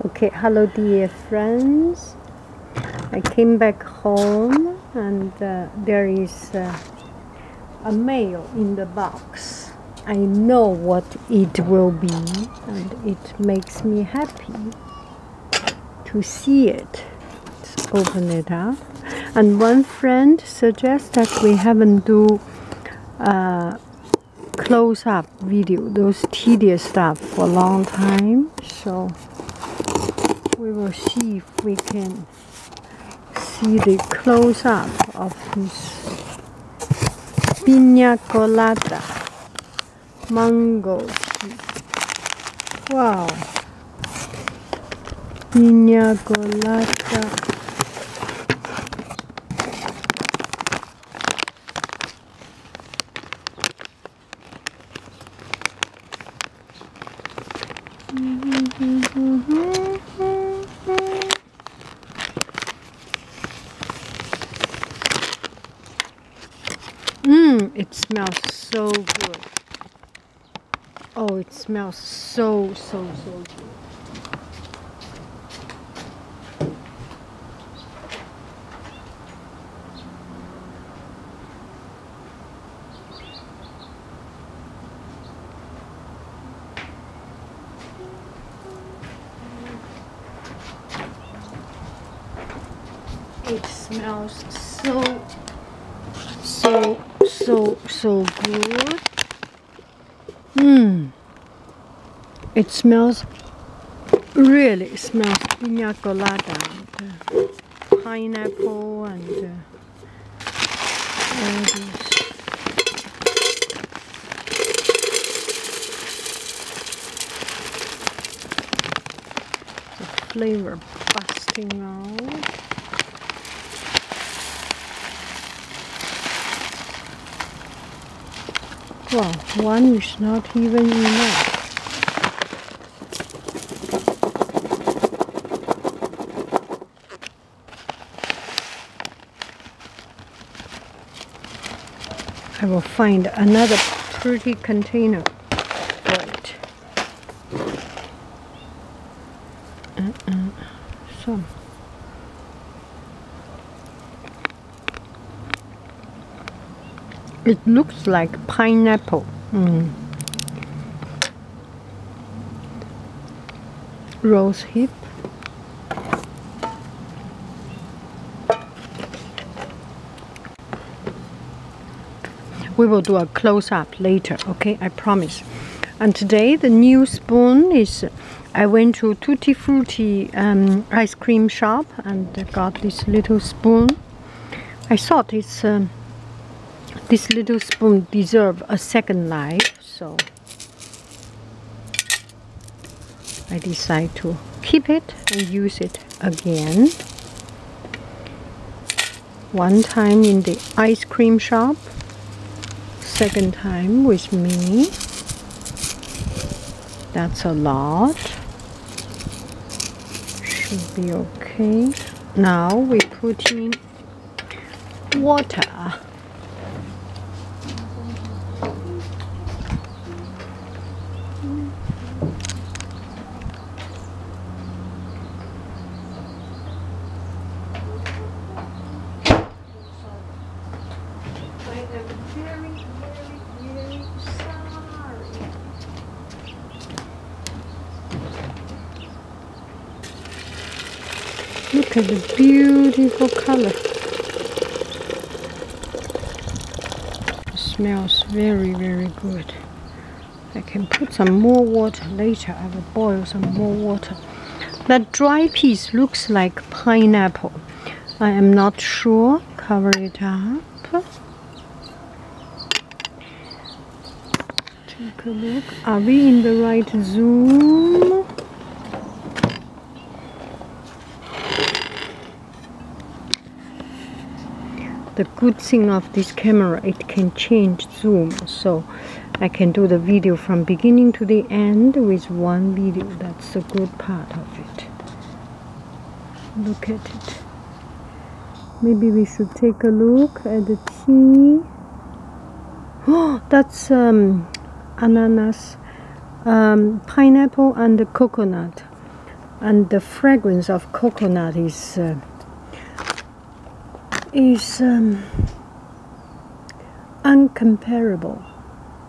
Okay, hello dear friends. I came back home and uh, there is uh, a mail in the box. I know what it will be and it makes me happy to see it. Let's open it up. And one friend suggests that we haven't do uh, close up video, those tedious stuff for a long time. So we will see if we can see the close up of this pina colada mango. Wow. Pina colada. Mmm, it smells so good. Oh, it smells so, so, so good. It smells so, so, so, so good. Mmm. It smells, really smells pina colada and uh, pineapple and uh, all. The flavor busting out. Well, one is not even enough. Find another pretty container it. Uh-uh. So. It looks like pineapple. Mm. Rose hip. We will do a close up later, okay? I promise. And today the new spoon is I went to Tutti Frutti um, ice cream shop and got this little spoon. I thought it's um, this little spoon deserve a second life so I decide to keep it and use it again one time in the ice cream shop second time with me. That's a lot. Should be okay. Now we put in water Look at the beautiful color. It smells very, very good. I can put some more water later. I will boil some more water. That dry piece looks like pineapple. I am not sure. Cover it up. Take a look. Are we in the right zoom? The good thing of this camera it can change zoom. So I can do the video from beginning to the end with one video. That's the good part of it. Look at it. Maybe we should take a look at the tea oh that's um, ananas um, pineapple and coconut. And the fragrance of coconut is uh, is um, incomparable,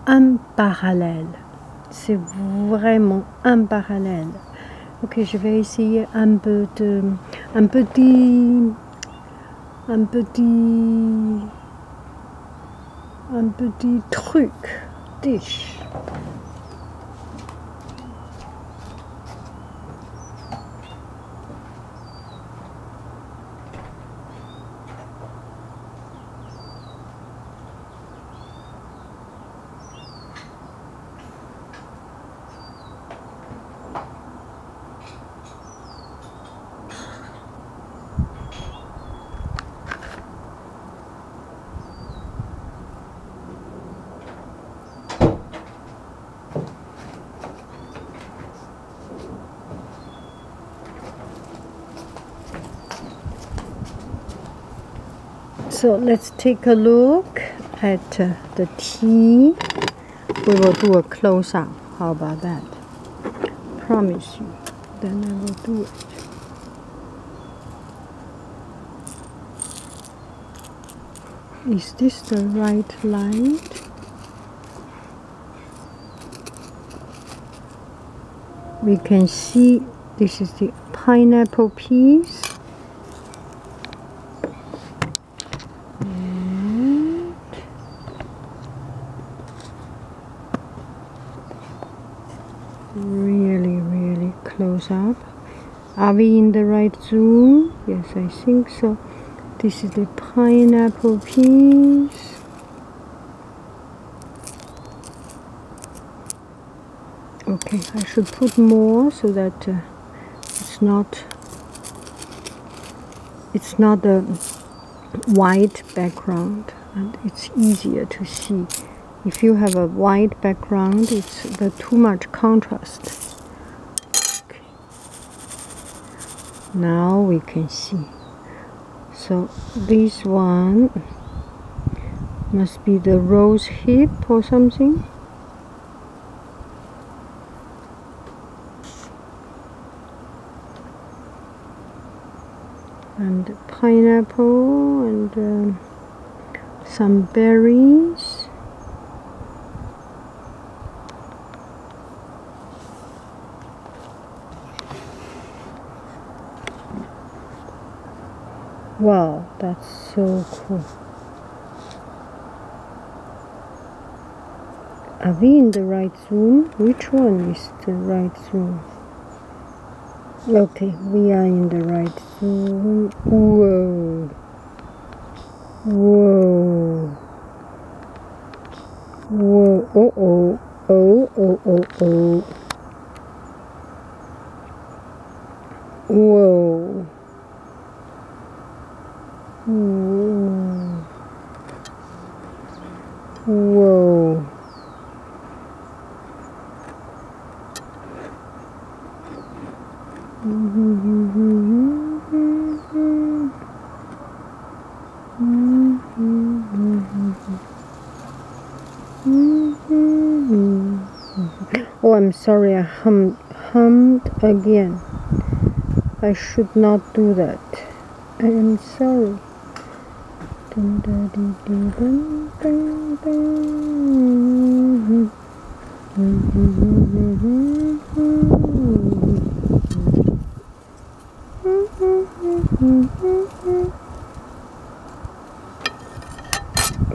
imparallèle. C'est vraiment imparallèle. Ok, je vais essayer un peu de, un petit, un petit, un petit truc, dish. So let's take a look at uh, the tea. We will do a close up. How about that? Promise you. Then I will do it. Is this the right light? We can see this is the pineapple piece. And really, really close up. Are we in the right zoom? Yes, I think so. This is the pineapple piece. Okay, I should put more so that uh, it's not it's not a white background and it's easier to see. If you have a white background, it's the too much contrast. Okay. Now we can see. So this one must be the rose hip or something. and pineapple and um, some berries. Wow, that's so cool. Are we in the right zoom? Which one is the right zoom? Okay, we are in the right zone. Whoa. Whoa. Oh oh. Oh oh oh oh. Whoa. Whoa. Whoa. I'm sorry, I hummed, hummed again. I should not do that. I am sorry.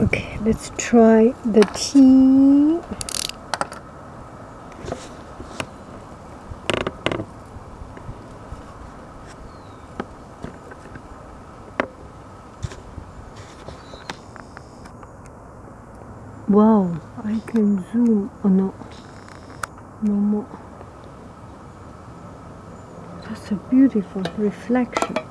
Okay, let's try the tea. Wow, I can zoom. Oh no, no more. That's a beautiful reflection.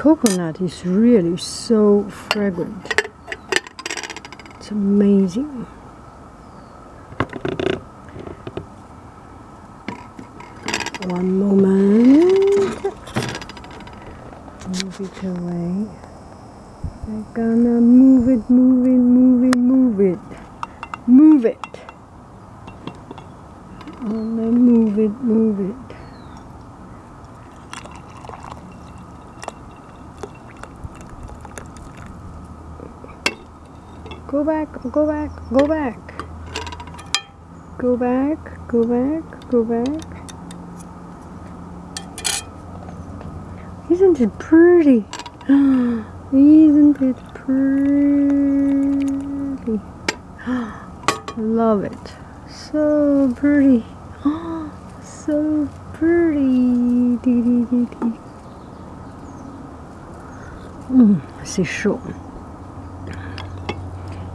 Coconut is really so fragrant. It's amazing. One moment. Move it away. I'm gonna move it, move it, move it, move it. Move it. I'm gonna move it, move it. Go back, go back, go back. Go back, go back. Isn't it pretty? Isn't it pretty? Love it. So pretty. So pretty. Mm, c'est chaud.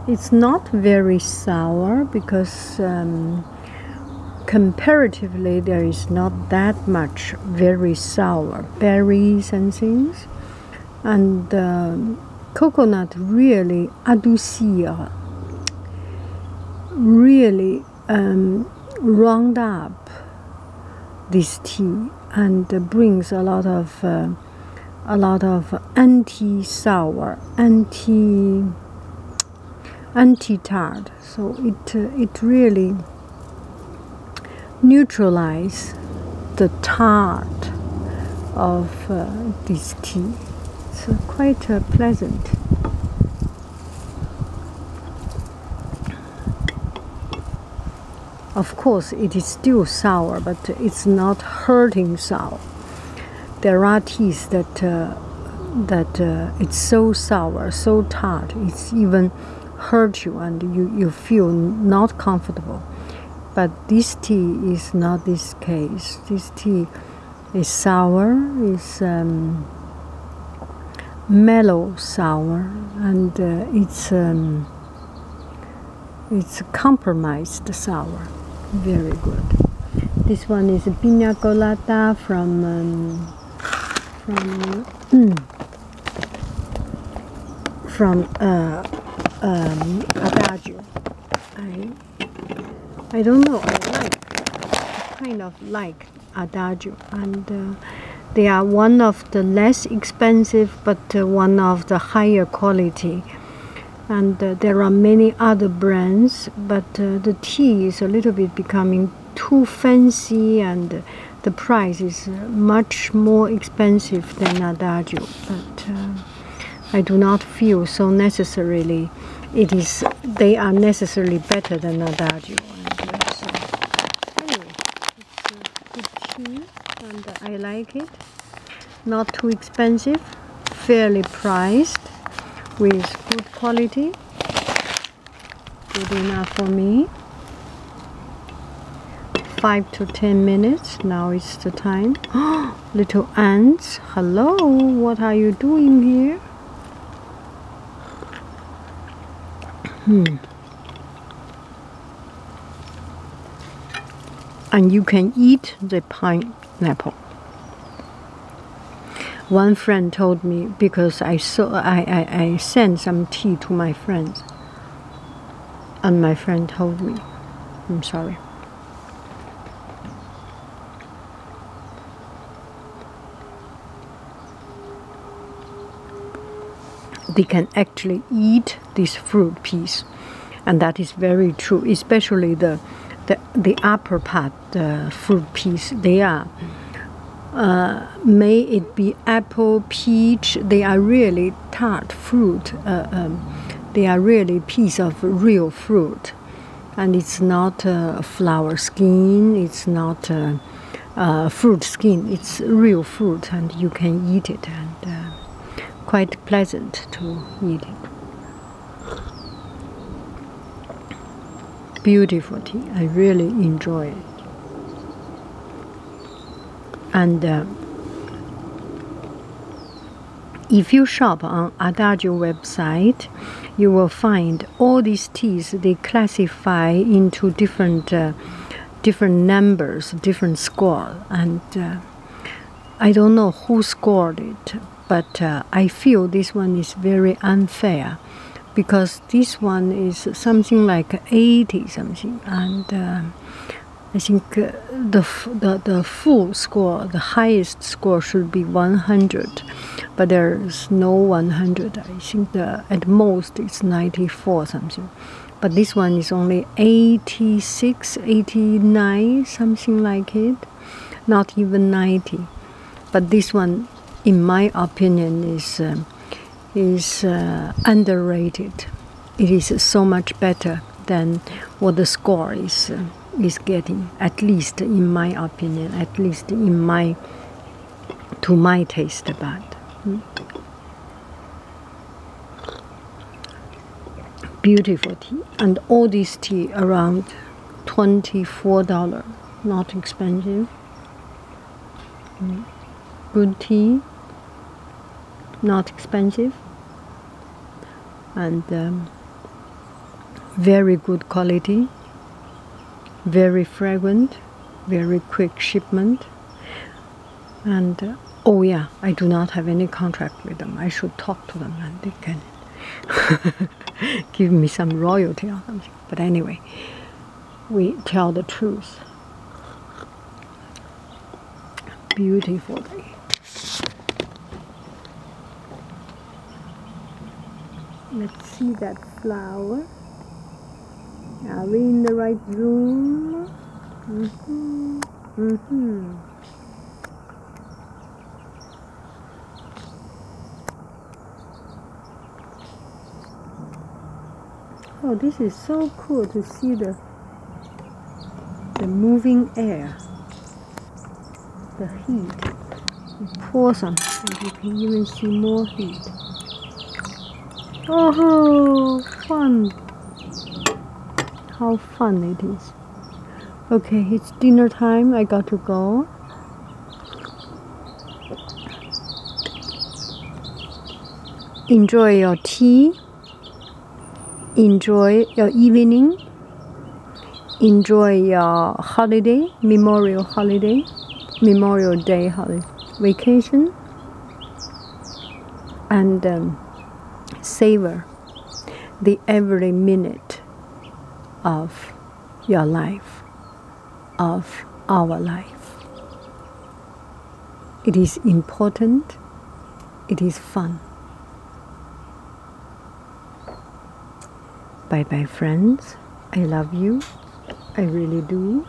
It's not very sour because um, comparatively there is not that much very sour berries and things. And um, coconut really adoucir, really um, round up this tea and brings a lot of uh, a lot of anti-sour, anti anti-tart. So it uh, it really neutralize the tart of uh, this tea. It's uh, quite pleasant. Of course, it is still sour, but it's not hurting sour. There are teas that uh, that uh, it's so sour, so tart, it's even hurt you and you, you feel not comfortable. But this tea is not this case. This tea is sour, is um, mellow sour, and uh, it's um, it's compromised sour. Very good. This one is a pina colada from um, from from uh, um, Adagio. I I don't know. I like kind of like Adagio, and uh, they are one of the less expensive, but uh, one of the higher quality. And uh, there are many other brands, but uh, the tea is a little bit becoming too fancy, and the price is uh, much more expensive than Adagio. But uh, I do not feel so necessarily it is they are necessarily better than Adagio. And I like it. Not too expensive, fairly priced, with good quality. Good enough for me. Five to ten minutes. Now it's the time. Little ants. Hello, what are you doing here? Hmm. And you can eat the pineapple. One friend told me because I saw I, I, I sent some tea to my friends and my friend told me. I'm sorry. They can actually eat this fruit piece, and that is very true. Especially the the, the upper part, the fruit piece, they are. Uh, may it be apple, peach, they are really tart fruit. Uh, um, they are really piece of real fruit, and it's not a flower skin. It's not a fruit skin. It's real fruit, and you can eat it. And uh, quite pleasant to eat it. Beautiful tea. I really enjoy it. And uh, if you shop on Adagio website, you will find all these teas. They classify into different uh, different numbers, different score, and uh, I don't know who scored it, but uh, I feel this one is very unfair because this one is something like 80 something, and uh, I think uh, the, the the full score, the highest score should be 100, but there's no 100. I think the at most it's 94 something, but this one is only 86, 89, something like it, not even 90. But this one, in my opinion, is. Um, is uh, underrated. It is so much better than what the score is uh, is getting. At least in my opinion, at least in my to my taste bud. Hmm? Beautiful tea, and all this tea around twenty four dollar. Not expensive. Hmm? Good tea. Not expensive and um, very good quality, very fragrant, very quick shipment. And uh, oh, yeah, I do not have any contract with them. I should talk to them and they can give me some royalty or something. But anyway, we tell the truth. Beautiful day. Let's see that flower. Are we in the right room? Mm-hmm. Mm-hmm. Oh, this is so cool to see the the moving air, the heat. You pour some, and you can even see more heat. Oh, fun! How fun it is. Okay, it's dinner time. I got to go. Enjoy your tea. Enjoy your evening. Enjoy your holiday, Memorial holiday, Memorial Day holiday, vacation. And um, savor the every minute of your life, of our life. It is important, it is fun. Bye bye, friends. I love you. I really do.